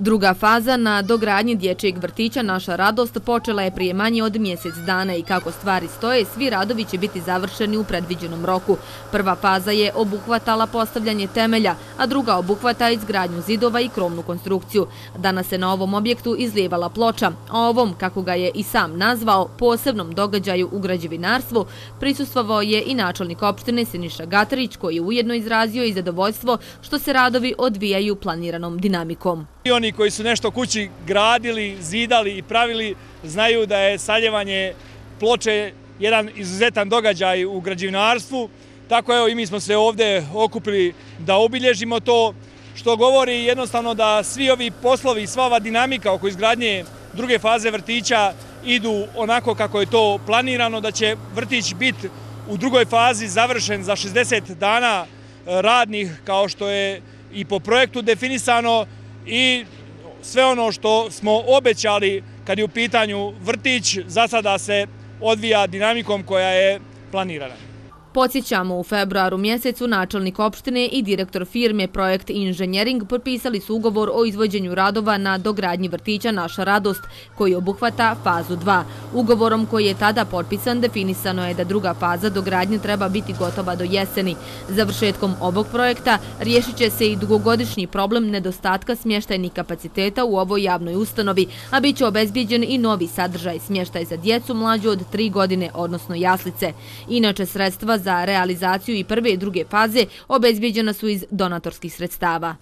Druga faza na dogradnji dječjeg vrtića Naša radost počela je prije manje od mjesec dana i kako stvari stoje, svi radovi će biti završeni u predviđenom roku. Prva faza je obuhvatala postavljanje temelja, a druga obuhvata izgradnju zidova i krovnu konstrukciju. Danas se na ovom objektu izlijevala ploča, a ovom, kako ga je i sam nazvao, posebnom događaju u građevinarstvu, prisustvovao je i načelnik opštine Siniša Gatarić, koji je ujedno izrazio i zadovoljstvo što se radovi odvijaju planiranom dinamikom. Oni koji su nešto kući gradili, zidali i pravili, znaju da je saljevanje ploče jedan izuzetan događaj u građevinarstvu. Tako evo i mi smo se ovde okupili da obilježimo to, što govori jednostavno da svi ovi poslovi, sva ova dinamika oko izgradnje druge faze vrtića idu onako kako je to planirano, da će vrtić biti u drugoj fazi završen za 60 dana eh, radnih kao što je i po projektu definisano i sve ono što smo obećali kad je u pitanju vrtić, za sada se odvija dinamikom koja je planirana. Podsjećamo, u februaru mjesecu načelnik opštine i direktor firme Projekt Inženjering potpisali su ugovor o izvođenju radova na dogradnji vrtića Naša radost, koji obuhvata fazu 2. Ugovorom koji je tada potpisan definisano je da druga faza dogradnje treba biti gotova do jeseni. Završetkom ovog projekta riješit će se i dugogodišnji problem nedostatka smještajnih kapaciteta u ovoj javnoj ustanovi, a bit će obezbijeđen i novi sadržaj smještaj za djecu mlađu od 3 godine, odnosno jaslice. Inače, sredstva za realizaciju i prve i druge faze obezbijeđena su iz donatorskih sredstava.